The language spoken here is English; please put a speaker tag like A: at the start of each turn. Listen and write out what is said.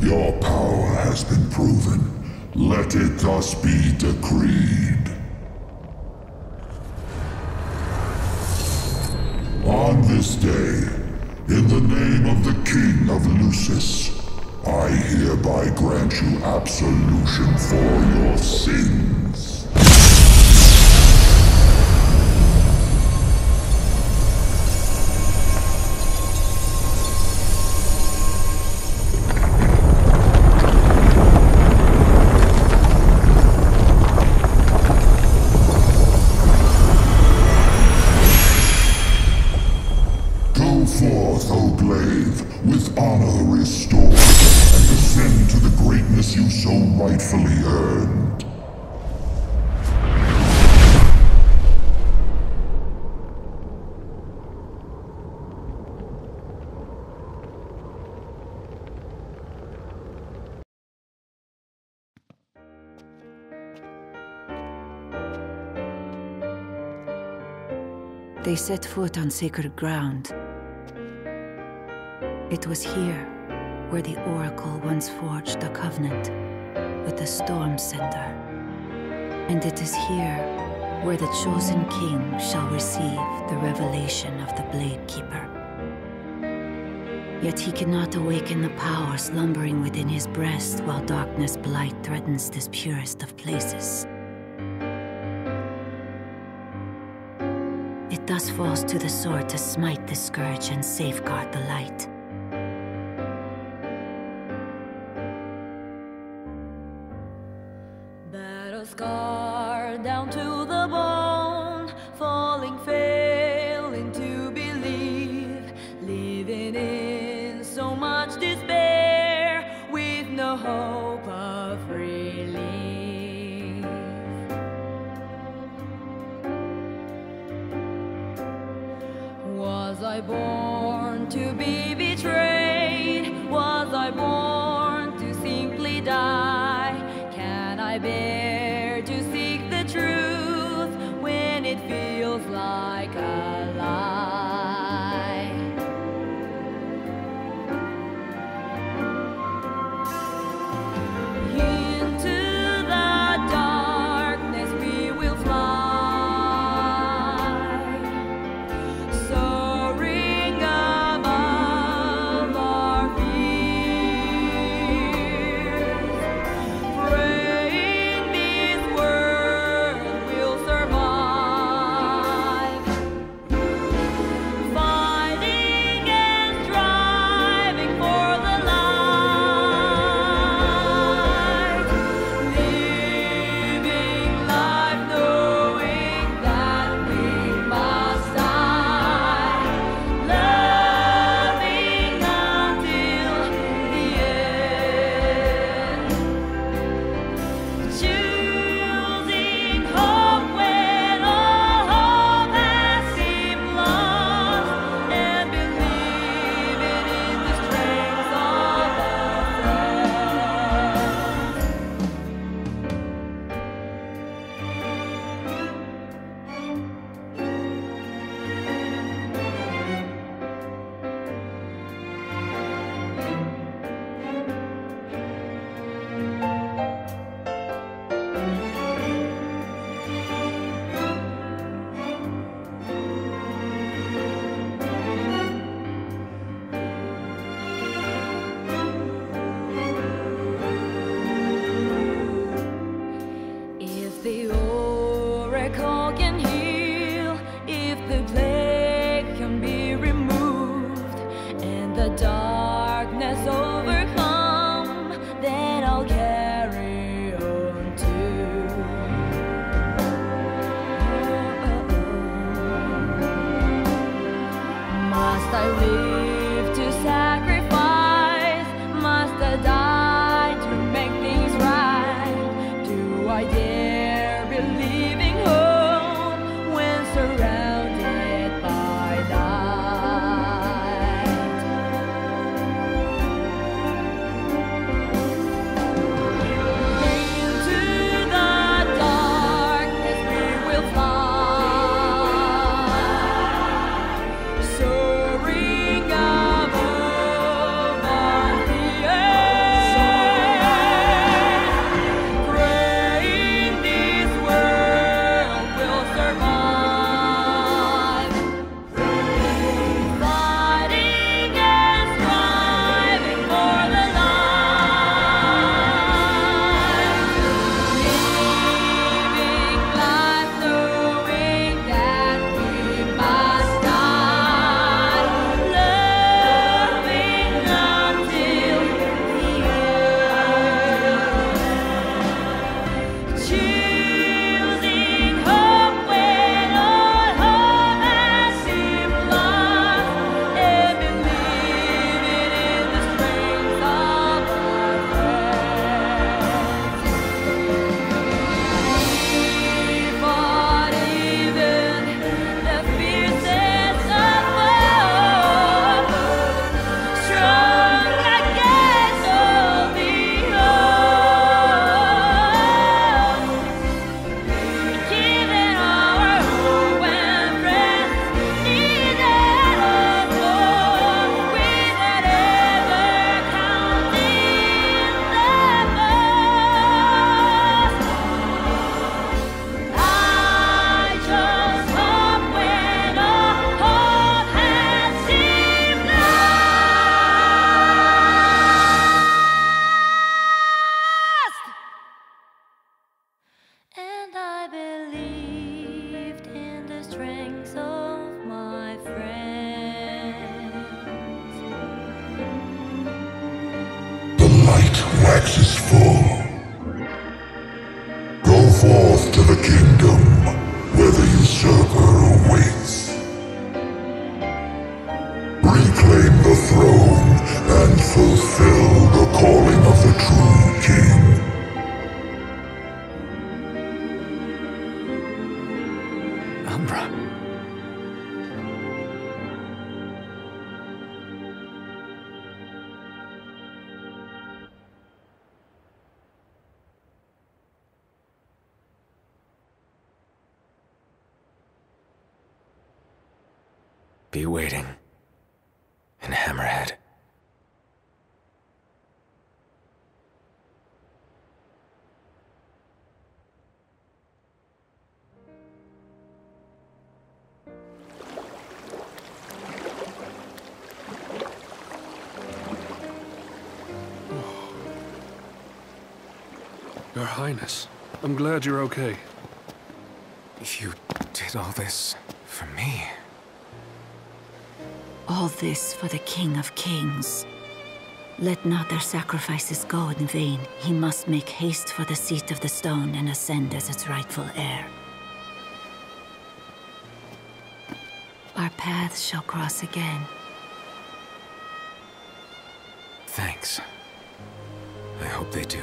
A: Your power has been proven. Let it thus be decreed. On this day, in the name of the King of Lucis, I hereby grant you absolution for your sins.
B: They set foot on sacred ground. It was here where the Oracle once forged a covenant with the Storm Sender. And it is here where the chosen king shall receive the revelation of the Blade Keeper. Yet he cannot awaken the power slumbering within his breast while darkness blight threatens this purest of places. It thus falls to the sword to smite the scourge and safeguard the light.
C: Was I born to be betrayed? Was I born to simply die? Can I bear The oracle can heal, if the plague can be removed, and the darkness overcome, then I'll carry on too. Oh, oh, oh. Must I live?
A: Light waxes full. Go forth to the kingdom where the usurper awaits. Reclaim the throne and fulfill the calling of the true king.
D: Umbra. Be waiting. In Hammerhead. Oh.
E: Your Highness, I'm glad you're okay.
D: You did all this for me.
B: All this for the King of Kings. Let not their sacrifices go in vain. He must make haste for the seat of the stone and ascend as its rightful heir. Our paths shall cross again.
D: Thanks. I hope they do.